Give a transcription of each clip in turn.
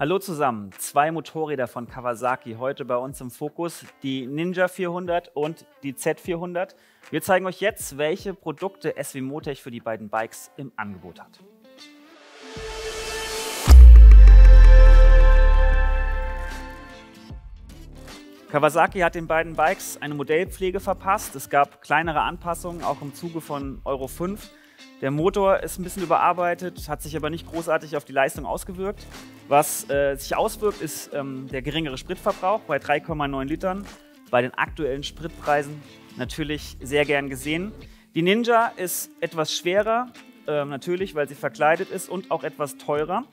Hallo zusammen, zwei Motorräder von Kawasaki heute bei uns im Fokus, die Ninja 400 und die Z400. Wir zeigen euch jetzt, welche Produkte SW Motech für die beiden Bikes im Angebot hat. Kawasaki hat den beiden Bikes eine Modellpflege verpasst. Es gab kleinere Anpassungen, auch im Zuge von Euro 5. Der Motor ist ein bisschen überarbeitet, hat sich aber nicht großartig auf die Leistung ausgewirkt. Was äh, sich auswirkt, ist ähm, der geringere Spritverbrauch bei 3,9 Litern. Bei den aktuellen Spritpreisen natürlich sehr gern gesehen. Die Ninja ist etwas schwerer, äh, natürlich, weil sie verkleidet ist und auch etwas teurer.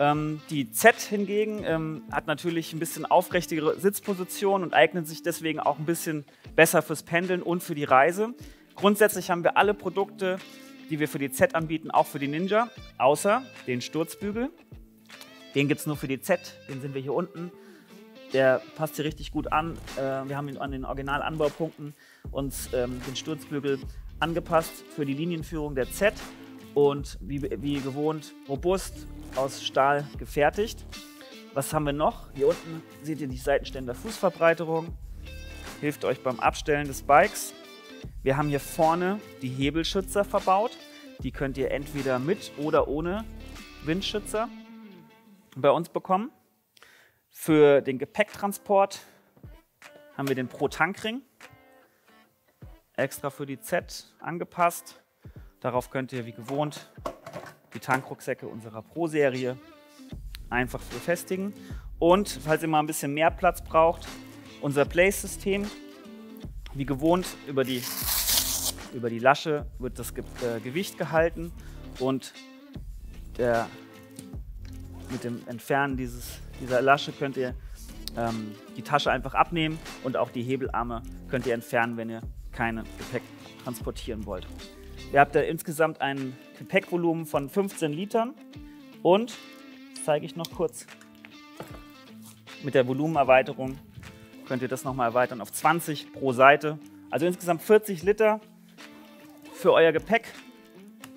Ähm, die Z hingegen ähm, hat natürlich ein bisschen aufrechtigere Sitzposition und eignet sich deswegen auch ein bisschen besser fürs Pendeln und für die Reise. Grundsätzlich haben wir alle Produkte die wir für die Z anbieten, auch für die Ninja, außer den Sturzbügel. Den gibt es nur für die Z, den sind wir hier unten. Der passt hier richtig gut an. Äh, wir haben ihn an den Originalanbaupunkten uns ähm, den Sturzbügel angepasst für die Linienführung der Z und wie, wie gewohnt robust aus Stahl gefertigt. Was haben wir noch? Hier unten seht ihr die Seitenständer Fußverbreiterung. Hilft euch beim Abstellen des Bikes. Wir haben hier vorne die Hebelschützer verbaut. Die könnt ihr entweder mit oder ohne Windschützer bei uns bekommen. Für den Gepäcktransport haben wir den Pro Tankring extra für die Z angepasst. Darauf könnt ihr wie gewohnt die Tankrucksäcke unserer Pro-Serie einfach befestigen. Und falls ihr mal ein bisschen mehr Platz braucht, unser Place-System wie gewohnt über die, über die Lasche wird das Ge äh, Gewicht gehalten und der, mit dem Entfernen dieses, dieser Lasche könnt ihr ähm, die Tasche einfach abnehmen und auch die Hebelarme könnt ihr entfernen, wenn ihr keine Gepäck transportieren wollt. Ihr habt da insgesamt ein Gepäckvolumen von 15 Litern und, zeige ich noch kurz, mit der Volumenerweiterung könnt ihr das nochmal erweitern auf 20 pro Seite. Also insgesamt 40 Liter für euer Gepäck.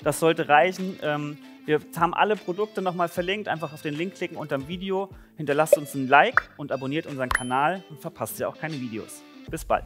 Das sollte reichen. Ähm, wir haben alle Produkte nochmal verlinkt. Einfach auf den Link klicken unter dem Video. Hinterlasst uns ein Like und abonniert unseren Kanal und verpasst ja auch keine Videos. Bis bald.